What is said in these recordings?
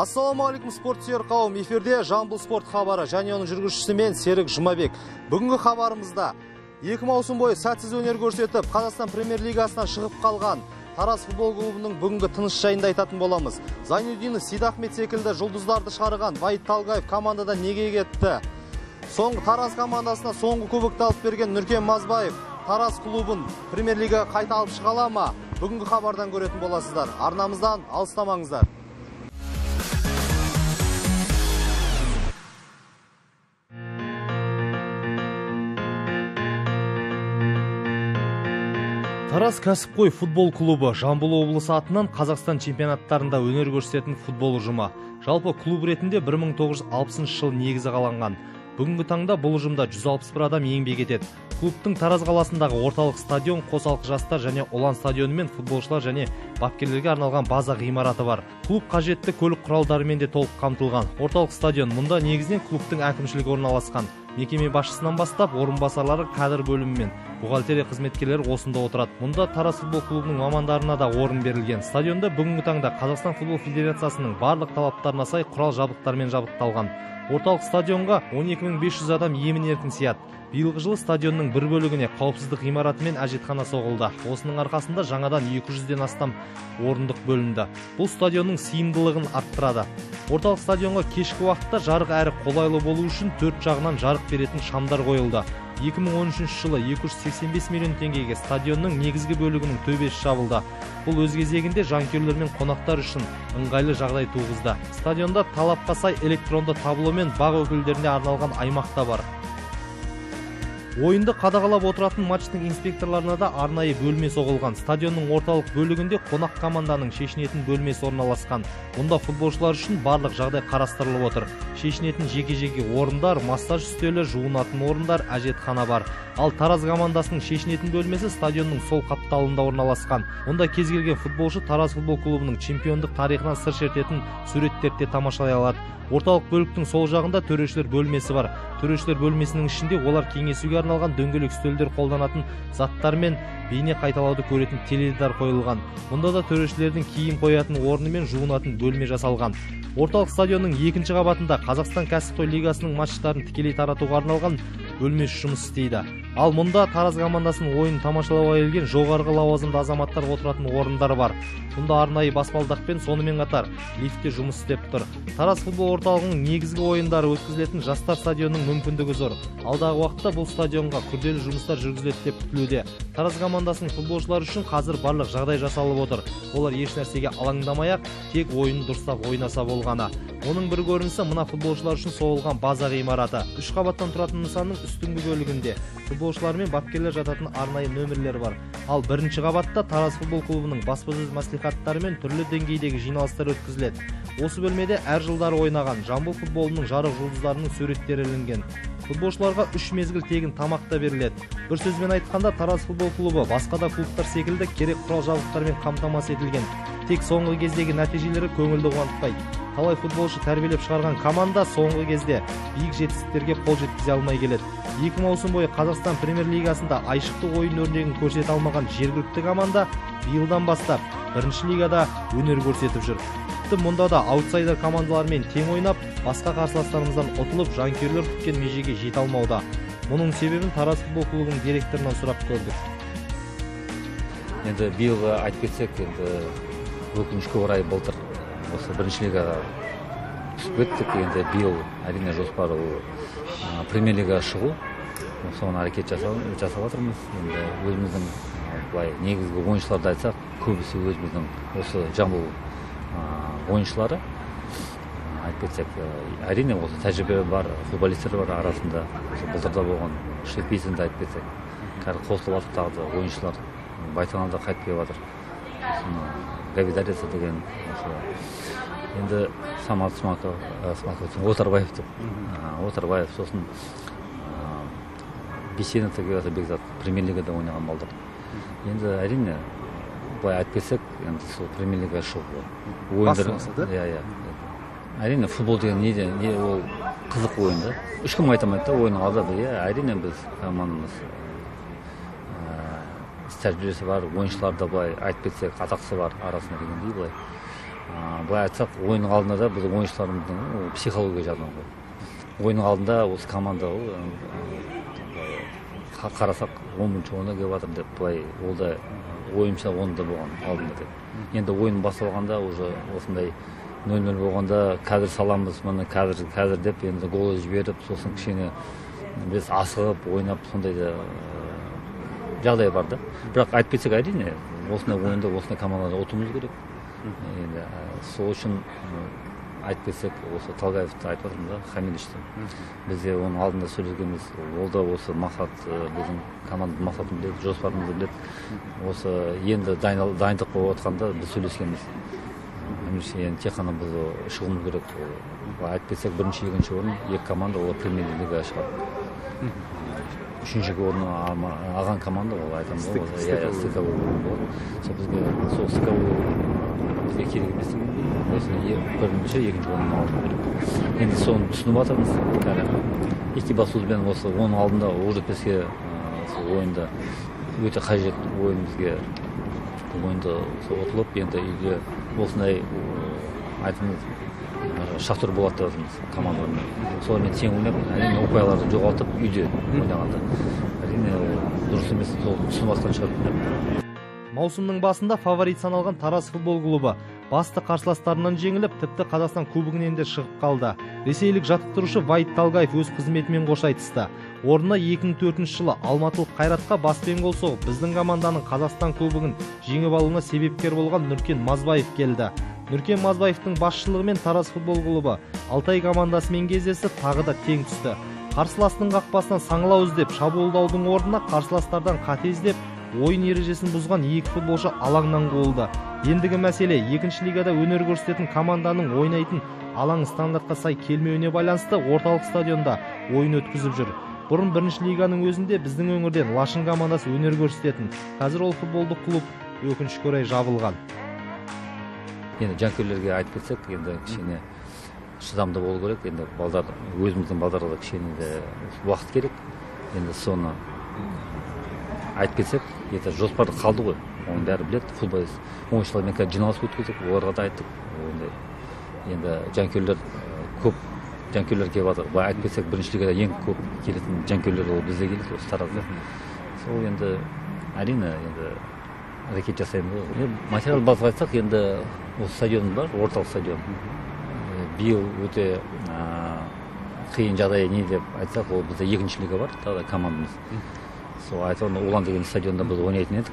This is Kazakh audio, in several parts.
ассалаумағалейкум спортсүйер қауым. Эфирде жамбыл спорт хабары және оның жүргізушісі мен серік жұмабек. Бүгінгі хабарымызда екі маусым бойы сәтсіз өнер көрсетіп қазақстан премьер лигасынан шығып қалған тараз футбол клубының бүгінгі тыныс жайында айтатын боламыз. Зайнуддинов сейдахмет секілді жұлдыздарды шығарған вайт талгаев командада неге кетті? Соңғы тараз командасына соңғы кубокты алып берген нұркен мазбаев тараз клубын премьер лигаға қайта алып шыға ала ма? Бүгінгі хабардан көретін боласыздар. Арнамыздан алыстамаңыздар. Тараз кәсіпқой футбол клубы жамбыл облысы атынан қазақстан чемпионаттарында өнер көрсететін футбол ұжымы. Жалпы клуб ретінде 1960 жылы негізі қаланған. Бүгінгі таңда бұл ұжымда 161 адам еңбек етеді. Клубтың тараз қаласындағы орталық стадион қосалқы жастар және ұлан стадионы мен футболшылар және бапкерлерге арналған база ғимараты бар. Клуб қажетті көлік құралдарымен де толық қамтылған. Орталық стадион мұнда негізінен клубтың әкімшілігі орналасқан. Мекеме басшысынан бастап орынбасарлары кадр бөлімі мен бухгалтерия қызметкерлері осында отырады. Мұнда тараз футбол клубының мамандарына да орын берілген. Стадионда бүгінгі таңда қазақстан футбол федерациясының барлық талаптарына сай құрал жабдықтармен жабдықталған. Орталық стадионға 12500 адам емін еркін сияды. Биылғы жылы стадионның бір бөлігіне қауіпсіздік ғимараты мен әжетхана соғылды. Осының арқасында жаңадан 200-ден астам орындық бөлінді. Бұл стадионның сыйымдылығын арттырады. Орталық стадионға кешкі уақытта жарық әрі қолайлы болу үшін төрт жағынан жарық беретін шамдар қойылды. 2013 жылы 285 миллион теңгеге стадионның негізгі бөлігінің төбесі жабылды. Бұл өз кезегінде жанкүйерлер мен қонақтар үшін ыңғайлы жағдай туғызды. Стадионда талапқа сай электронды табло мен бақ өкілдеріне арналған аймақ та бар. Ойынды қадағалап отыратын матчтың инспекторларына да арнайы бөлме соғылған. Стадионның орталық бөлігінде қонақ команданың шешінетін бөлмесі орналасқан. Мұнда футболшылар үшін барлық жағдай қарастырылып отыр. Шешінетін жеке жеке орындар массаж үстелі жуынатын орындар әжетхана бар. Ал тараз командасының шешінетін бөлмесі стадионның сол қапталында орналасқан. Мұнда кез келген футболшы тараз футбол клубының чемпиондық тарихынан сыр шертетін суреттерді де тамашалай алады. Орталық бөліктің сол жағында төрешілер бөлмесі бар. Төрешілер бөлмесінің ішінде олар кеңесуге арналған дөңгелек үстелдер қолданатын заттар мен бейне қайталауды көретін теледидар қойылған. Мұнда да төрешілердің киім қоятын орны мен жуынатын бөлме жасалған. Орталық стадионның екінші қабатында қазақстан кәсіпқой лигасының матчтарын тікелей таратуға арналған бөлмесі жұмыс істейді. Ал мұнда тараз командасының ойынын тамашалауға келген жоғарғы лауазымды азаматтар отыратын орындар бар. Мұнда арнайы баспалдақпен сонымен қатар лифт те жұмыс істеп тұр. Тараз футбол орталығының негізгі ойындары өткізілетін жастар стадионының мүмкіндігі зор. Алдағы уақытта бұл стадионға күрделі жұмыстар жүргізіледі деп күтілуде. Тараз командасының футболшылары үшін қазір барлық жағдай жасалып отыр. Олар еш нәрсеге алаңдамай ақ тек ойынын дұрыстап ойнаса болғаны. Оның бір көрінісі мына футболшылар үшін соғылған база ғимараты. Үш қабаттан тұратын нысанның үстіңгі бөлігінде. Футболшылар мен бапкерлер жататын арнайы нөмірлер бар. Ал бірінші қабатта тараз футбол клубының баспасөз мәслихаттары мен түрлі деңгейдегі жиналыстар өткізіледі. Осы бөлмеде әр жылдары ойнаған жамбыл футболының жарық жұлдыздарының суреттері ілінген. Футболшыларға үш мезгіл тегін тамақ та беріледі. Бір сөзбен айтқанда тараз футбол клубы басқа да клубтар секілді керек құрал жабдықтармен қамтамасыз етілген. Тек соңғы кездегі нәтижелері көңілді қуантпайды. Талай футболшы тәрбиелеп шығарған команда соңғы кезде биік жетістіктерге қол жеткізе алмай келеді. Екі маусым бойы қазақстан премьер лигасында айшықты ойын өрнегін көрсете алмаған жергілікті команда биылдан бастап бірінші лигада өнер көрсетіп жүр. Тіпті мұнда да аутсайдер командалармен тең ойнап басқа қарсыластарымыздан ұтылып жанкүйерлер күткен межеге жете алмауда. Мұның себебін тараз футбол клубының директорынан сұрап көрдік. Енді биылғы айтып кетсек енді өкінішке орай былтыр осы бірінші лигаға түсіп кеттік енді биыл әрине жоспар ол премьер лигаға шығу соған әрекет жасап жатырмыз енді өзіміздің былай негізгі ойыншыларды айтсақ көбісі өзіміздің осы жамбыл ойыншылары айтып кетсек әрине осы тәжірибе бар футболисттер бар арасында былтырда болған шепизинді айтып кетсек қазір қосылып жатыр тағы да ойыншылар байтанал да қайтып келіп жатыр гавидарица деген енді самат смаков отарбаев деп отарбаев сосын бейсенов келіп жатыр бекзат премьер лигада ойнаған балдар енді әрине былай айтып кетсек енді сол премьер лигаға шығу ойындар иә иә әрине футбол деген не не ол қызық ойын да ешкім айта алмайды да ойын алда иә әрине біз командамыз тәжірибесі бар ойыншылар да былай айтып кетсек атақсы бар арасында дегендей былай. Былай айтсақ ойынның алдында да біздің ойыншыларымыздың психология жағынан ғой. Ойынның алдында осы команда қарасақ он бірінші орынға келіп жатыр деп былай ол да ойымша онда болған алдында деп. Енді ойын басталғанда уже осындай нөл нөл болғанда қазір саламыз міне қазір қазір деп енді гол жіберіп сосын кішкене біз асығып ойнап сондай да жағдай бар да. бірақ айтып кетсек әрине осындай ойында осындай командалардан ұтуымыз керек. Енді сол үшін айтып кетсек осы талгаевты айтып жатырмын да хамидичті бізде оның алдында сөйлегенбіз ол да осы мақсат біздің команданың мақсатын біледі жоспарымызды біледі осы енді дайындық болып жатқанда біз сөйлескенбіз. Енді тек қана біз шығуымыз керек. Айтып кетсек бірінші екінші орын екі команда олар премьер лигаға шығады. Үшінші орын алған команда ол айтамын ғой иә стыковой болады сол бізге сол стыковой бізге керек емес. Бірінші екінші орын алу керек. Енді соны түсініп жатырмыз. Қазір екибастузбен осы оның алдында уждепеске сол ойында өте қажет ойын бізге ойында ұтылып енді үйге осындай айтыңыз шахтер жатырмыз командалармен солармен тең ойнап әрине ұпайларды жоғалтып үйде ойнағанда. Әрине дұрыс емес сол түсініп жатқан шығар. Маусымның басында фаворит саналған тараз футбол клубы басты қарсыластарынан жеңіліп тіпті қазақстан кубогінен де шығып қалды. Ресейлік жаттықтырушы вайт талгаев өз қызметімен қош айтысты. Орнына 2004 жылы алматылық қайратқа баспен қол соғып біздің команданың қазақстан кубогын жеңіп алуына себепкер болған нұркен мазбаев келді. Нұркен мазбаевтың басшылығымен тараз футбол клубы алтай командасымен кездесіп тағы да тең түсті. Қарсыласының қақпасынан саңылау іздеп шабуылдаудың орнына қарсыластардан қате іздеп ойын ережесін бұзған екі футболшы алаңнан қуылды. Ендігі мәселе екінші лигада өнер көрсететін команданың ойнайтын алаң стандартқа сай келмеуіне байланысты орталық стадионда ойын өткізіп жүр. Бұрын бірінші лиганың өзінде біздің өңірден лашын командасы өнер көрсететін. Қазір ол футболдық клуб өкінішке орай жабылған. Енді жанкүйерлерге айтып кетсек енді кішкене шыдамды болу керек. Енді балдар өзіміздің балдарға да кішкене уақыт керек. Енді соны айтып кетсек енді жоспар қалды ғой. Оның бәрі біледі футболист. Ойыншылармен қазір жиналыс өткіздік оларға да айттық. Енді енді жанкүйерлер көп жанкүйерлер келіп жатыр. Былай айтып кетсек бірінші лигада ең көп келетін жанкүйерлер ол бізде келеді осы таразда. Сол енді әрине енді әрекет жасаймыз ғой. Материал базаға айтсақ енді осы стадион бар орталық стадион. Биыл өте қиын жағдай не деп айтсақ ол бізде екінші лига бар тағы да командамыз. Сол айтып улан деген стадионда біз ойнайтын едік.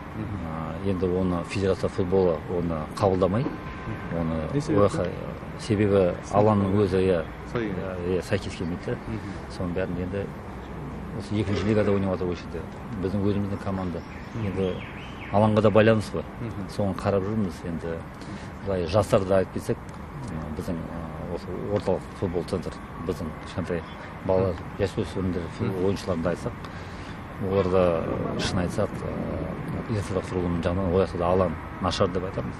Енді оны федерация футболы оны қабылдамай оны себебі алаңның өзі иә иә сәйкес келмейді да. Соның бәрін енді осы екінші лигада ойнап жатыр осы жерде біздің өзіміздің команда. Енді алаңға да байланыс қой соны қарап жүрміз. Енді былай жастарды айтып кетсек біздің осы орталық футбол центр біздің кішкентай балалар жасөспірімдер ойыншыларымды айтсақ оларда шын айтсақ инфрақұрылым жағынан ол жақта да алаң нашар деп айтамыз.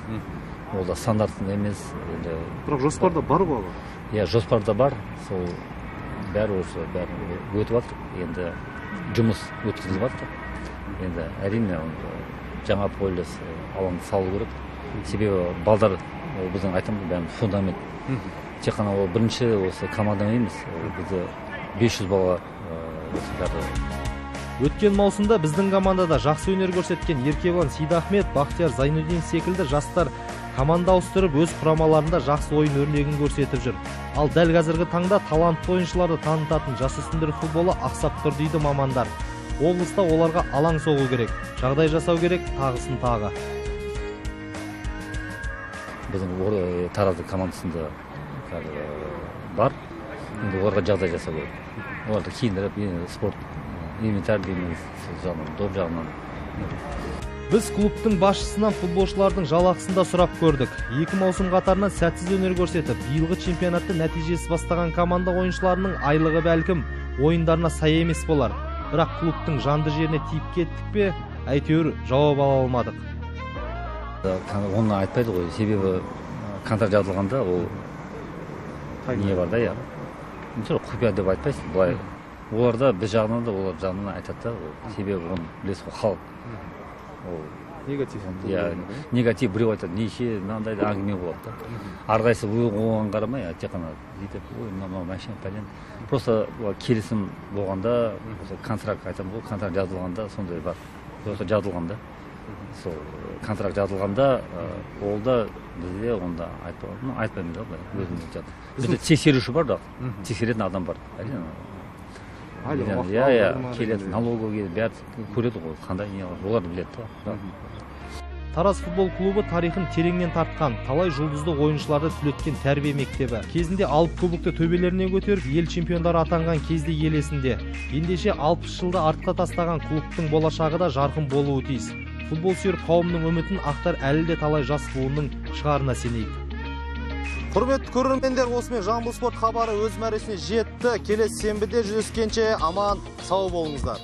Ол да стандартында емес енді бірақ жоспарда бар ғой иә жоспарда бар. Сол бәрі уже бәрі өтіп жатыр. Енді жұмыс өткізіліп жатыр. Енді әрине жаңа полис алаңды салу керек. Себебі балдар ол біздің айтамыз бәріміз фундамент. Тек қана ол бірінші осы команда емес ол бізде бес жүз бала өткен маусымда біздің командада жақсы өнер көрсеткен еркебұлан сейдахмет бақтияр зайнуддин секілді жастар команда ауыстырып өз құрамаларында жақсы ойын өрнегін көрсетіп жүр. Ал дәл қазіргі таңда талантты ойыншыларды танытатын жасөспірімдер футболы ақсап тұр дейді мамандар. Облыста оларға алаң соғу керек. Жағдай жасау керек тағысын тағы. Біздің таразы командасында қазір бар. Енді оларға жағдай жасау керек. Оларды киіндіріп спорт инвентарь дейміз жағынан доп жағынан. Біз клубтың басшысынан футболшылардың жалақысын да сұрап көрдік. Екі маусым қатарынан сәтсіз өнер көрсетіп биылғы чемпионатты нәтижесіз бастаған команда ойыншыларының айлығы бәлкім ойындарына сай емес болар. Бірақ клубтың жанды жеріне тиіп кеттік пе әйтеуір жауап ала алмадық. Оны айтпайды ғой себебі контракт жазылғанда ол не бар да иә. Құпия деп айтпайсың былай. Олар да біз жағынан да олар жағынан айтады да себебі оны білесіз ғой халық ол негатив иә негатив біреу айтады неше мынандай да әңгіме болады да. Әрқайсысы оған қарамай тек қана бүйтіп ой мынау мынау машина пәлен. Просто келісім болғанда осы контракт айтамыз ғой контракт жазылғанда сондай бар. Просто жазылған да сол контракт жазылғанда ол да бізде онда айтпай ну айтпаймыз да былай өзіміз бізде тексеруші бар да. Тексеретін адам бар. Әрине иә иә келеді налоговый бәрі көреді ғой қандай не олар біледі да тараз футбол клубы тарихын тереңнен тартқан талай жұлдызды ойыншыларды түлеткен тәрбие мектебі. Кезінде алып кубокты төбелеріне көтеріп ел чемпиондары атанған кезде ел есінде. Ендеше 60 жылды артқа тастаған клубтың болашағы да жарқын болуы тиіс. Футбол сүйер қауымның үмітін ақтар әлі де талай жас буынның шығарына сенейік. Құрметті көрермендер осымен жамбыл спорт хабары өз мәресіне жетті. Келесі сенбіде жүздескенше аман сау болыңыздар.